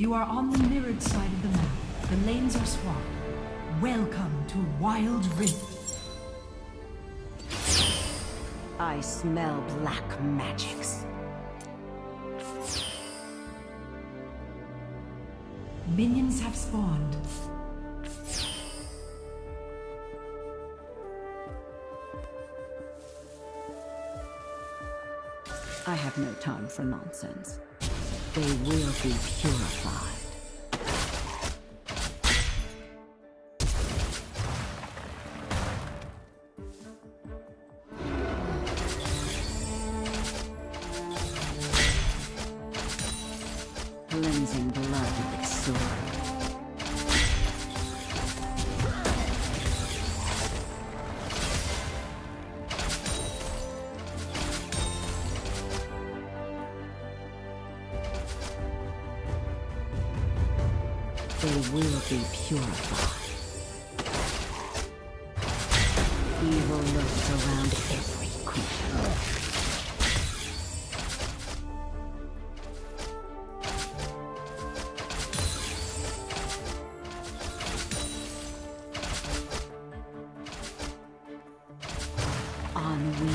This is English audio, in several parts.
You are on the mirrored side of the map. The lanes are swapped. Welcome to Wild Rift. I smell black magics. Minions have spawned. I have no time for nonsense. They will be purified. Will be purified. Evil lurks around every.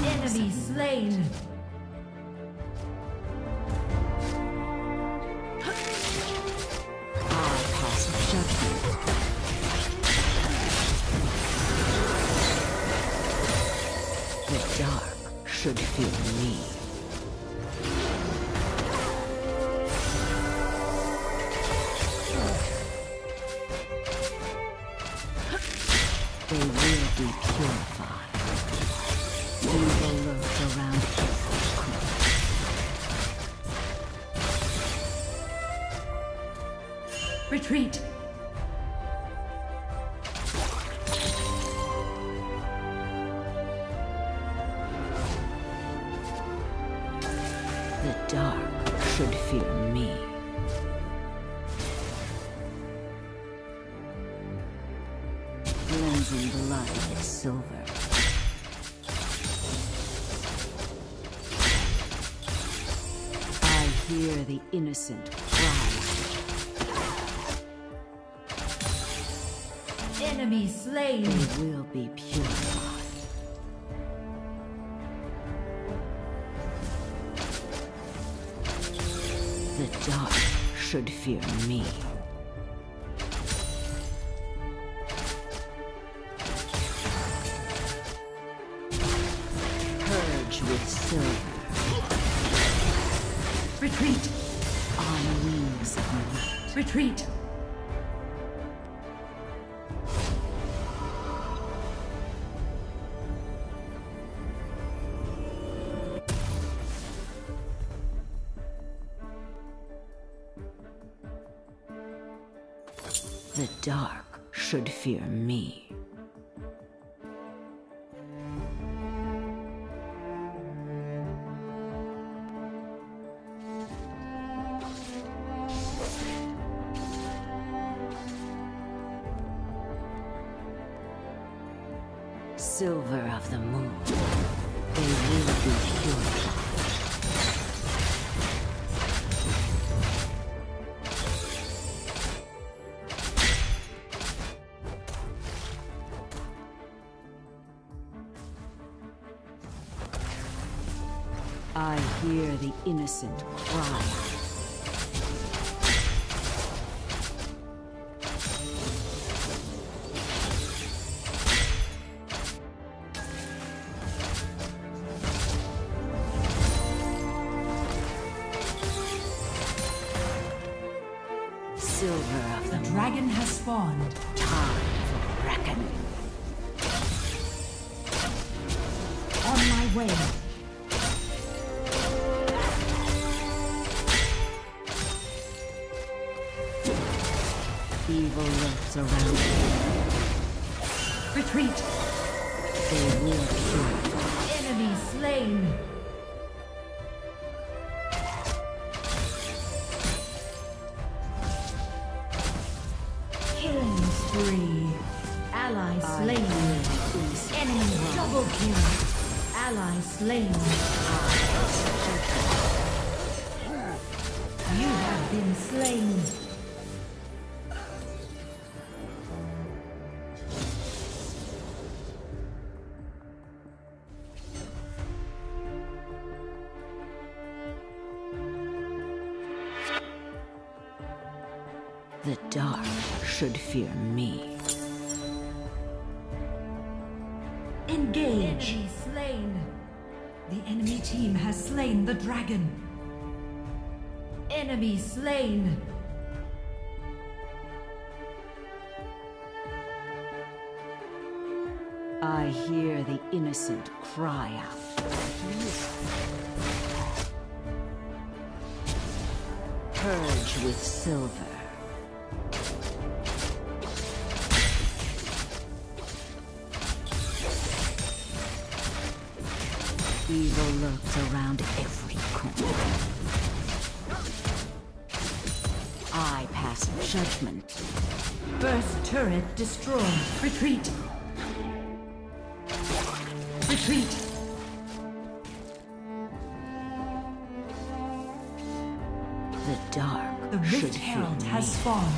Enemy slain. Innocent cry. Enemy slain. They will be purified. The dark should fear me. Purge with silver Retreat. Retreat. The dark should fear me. Silver of the moon, they will be purified. I hear the innocent cry. Dragon has spawned. time for reckoning. On my way. Evil lurks around. Retreat. They will purify. Enemy slain. ally slain. You have been slain. The dark should fear me. Has slain the dragon. Enemy slain! I hear the innocent cry out. Purge with silver. Evil lurks around every corner. I pass judgment. First turret destroyed. Retreat. Retreat. The dark The Rift Herald has spawned.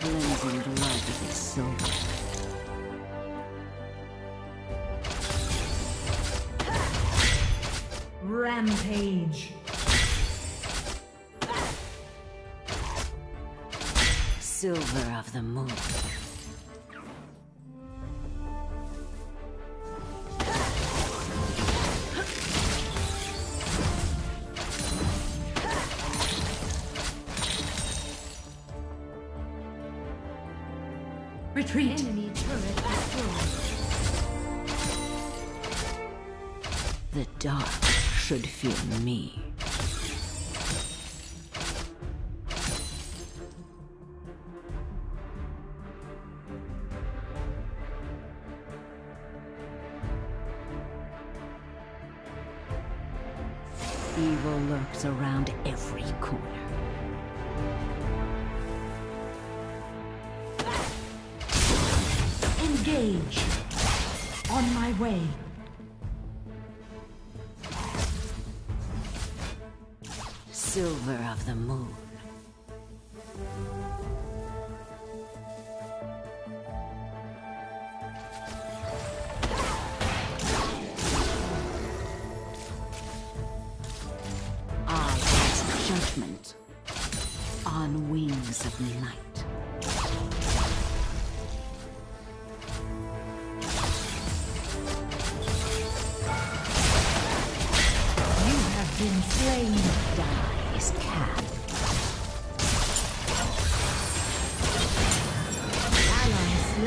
Cleansing blood its silver. Silver of the moon. On my way. Silver of the moon.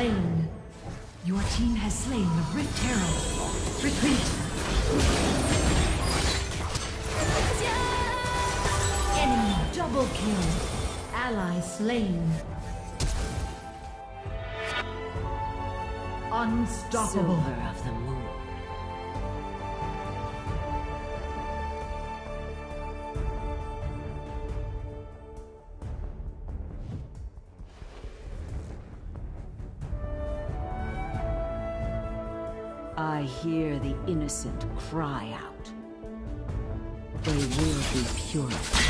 Slain. Your team has slain the Rift Herald. Retreat. Enemy double kill. Ally slain. Unstoppable. Silver of the moon. Hear the innocent cry out. They will be purified.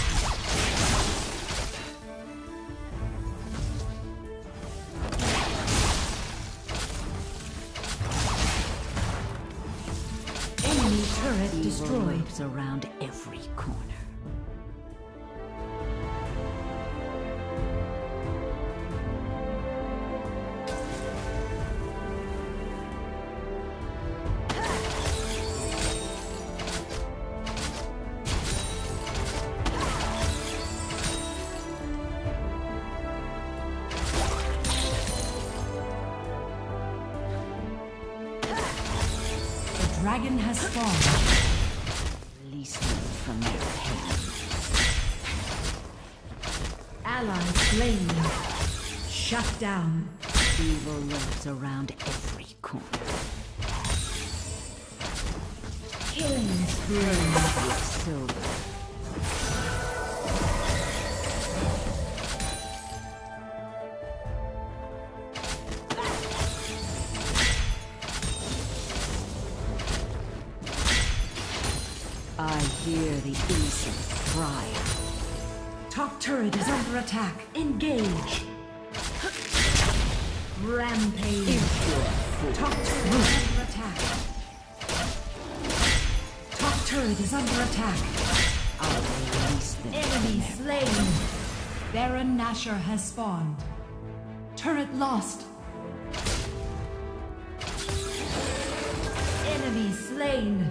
Enemy turret destroyed. around every corner. Slain. Shut down. Evil lurks around every corner. Killing spree. Silver. Turret is under attack. Engage. Rampage. Top turret is under attack. Top turret is under attack. Enemy slain. Baron Nashor has spawned. Turret lost. Enemy slain.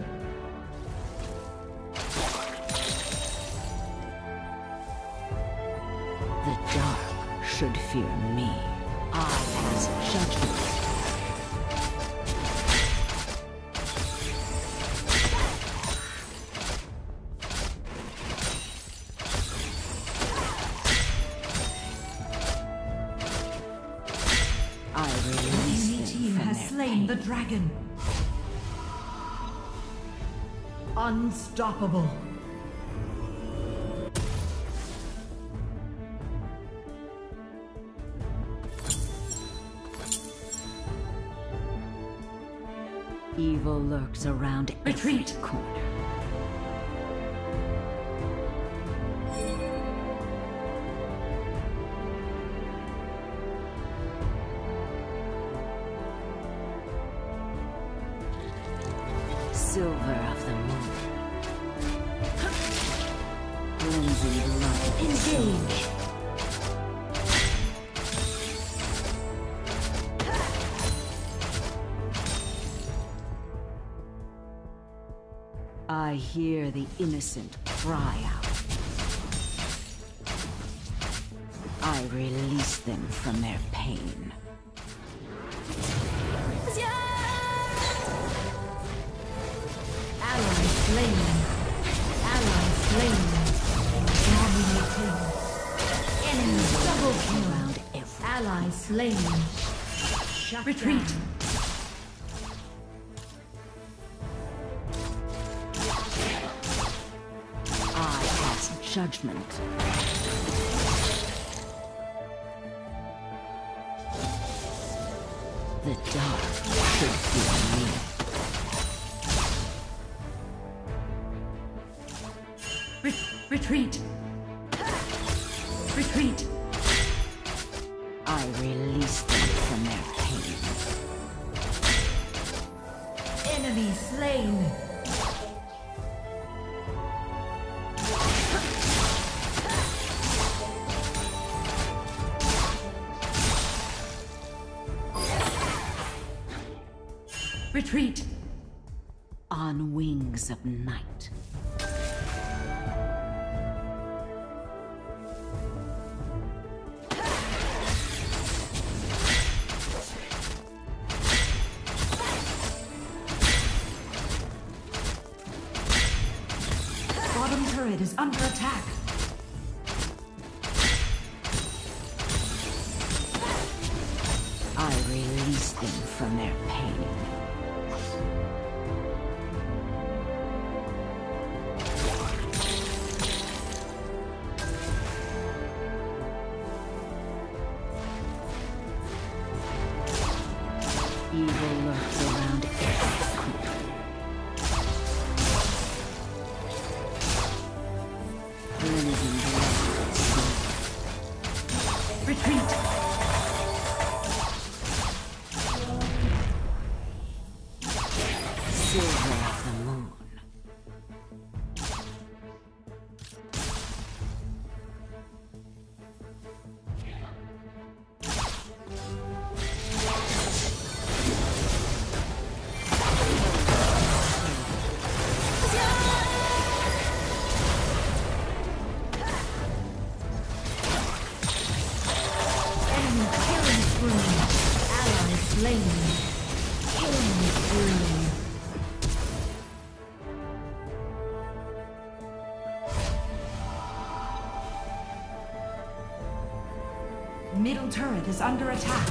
Should fear me. I pass judgment. I release Enemy them team has slain the dragon. Unstoppable. Evil lurks around Retreat. every corner. Innocent cry out. I release them from their pain. Ally slain. Ally slain. Dominating. Enemy double kill. Ally slain. Shut Retreat. down. Judgment. The dark should fear me. Re- retreat. Retreat. I release them from their pain. Enemy slain. Retreat. On wings of night. Is under attack.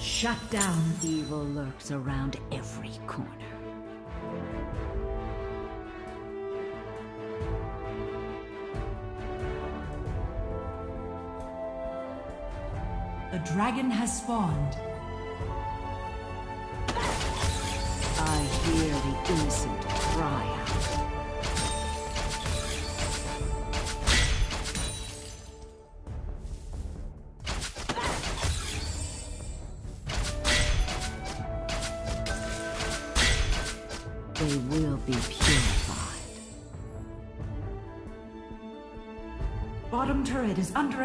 Shut down. Evil lurks around every corner. The dragon has spawned. I hear the innocent cry out.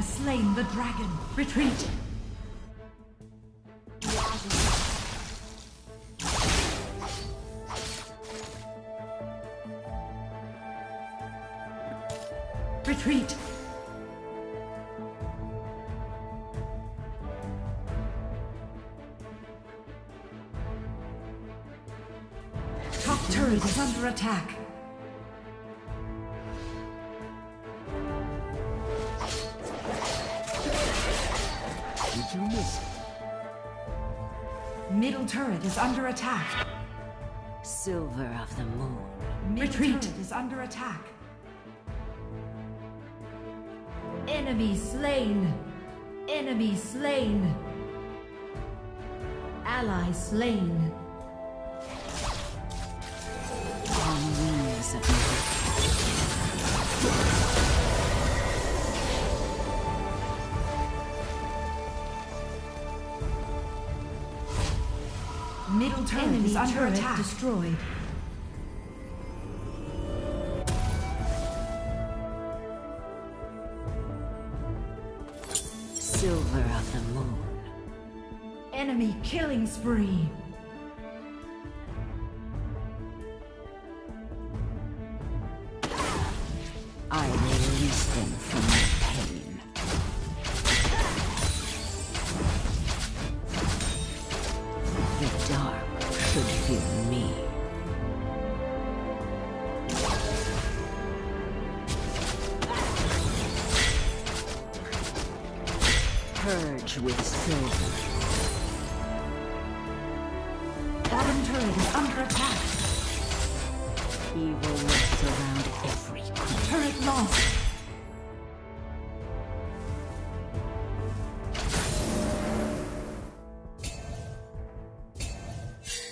has slain the dragon. Retreat! Retreat! Top turret is under attack. Under attack. Silver of the moon. Retreat is under attack. Enemy slain. Enemy slain. Ally slain. Is under attack. Destroyed. Silver of the moon. Enemy killing spree. Purge with silver. Bottom turret is under attack. Evil lurks around every corner. Turret lost.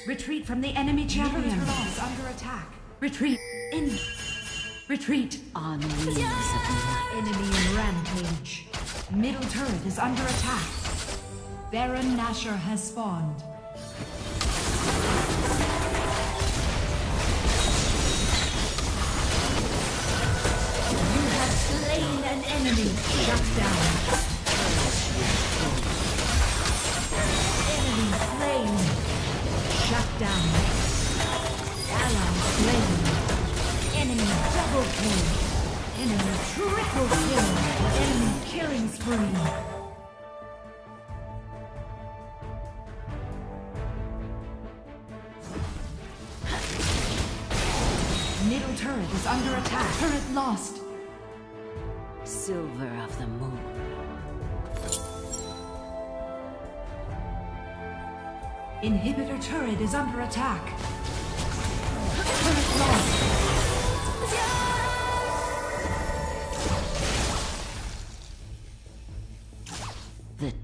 Retreat from the enemy champion. is under attack. Retreat. In. Retreat. On wings of night. Enemy rampage. Middle turret is under attack. Baron Nashor has spawned. You have slain an enemy. Shut down. Killing. Middle turret is under attack. Turret lost. Silver of the moon. Inhibitor turret is under attack.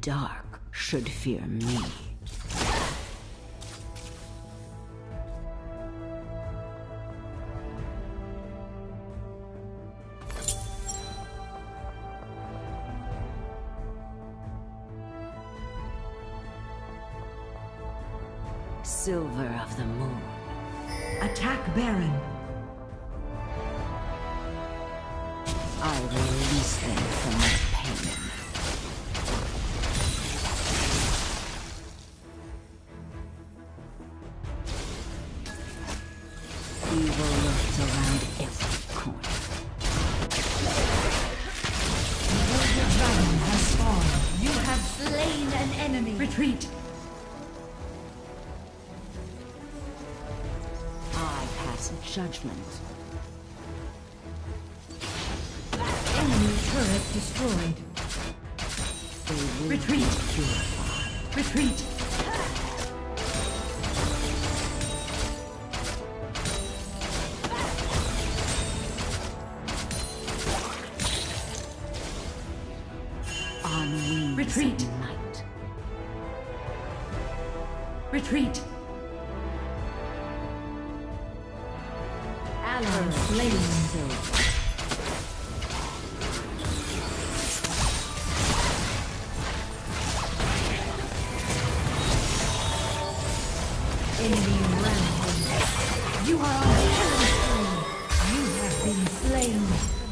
Dark should fear me. Evil lurks around every corner. Warrior Dragon has spawned. You have slain an enemy. Retreat. I pass judgment. Enemy turret destroyed. Retreat. Retreat. Ally slain. You are on killing spree. You have been slain.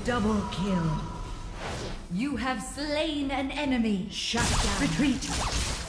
Double kill. You have slain an enemy. Shut down. Retreat.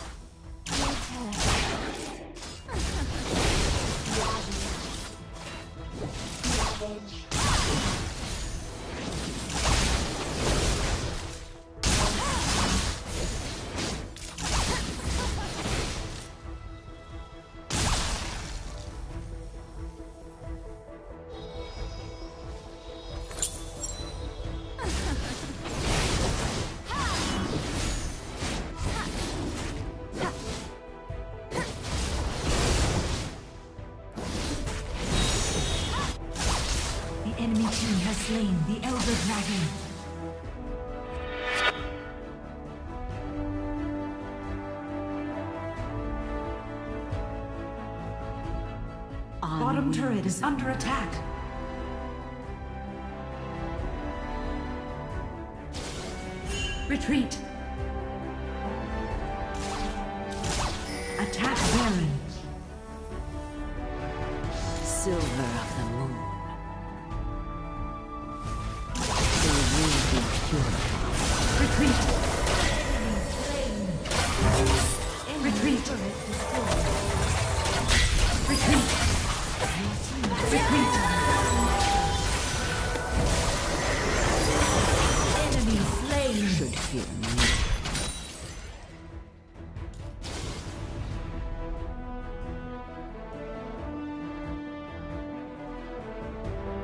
Turret is under attack. Retreat. Attack Baron. silver of the moon. They will be purified. Retreat. Retreat. Retreat.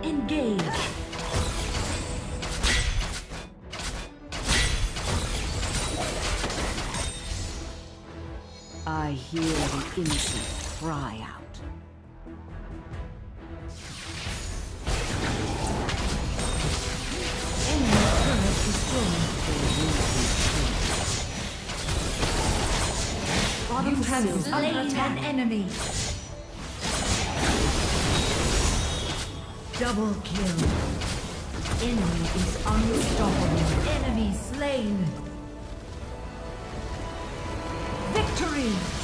Engage. I hear the innocent cry out. You is slain an enemy. Double kill. Enemy is unstoppable. Enemy slain. Victory!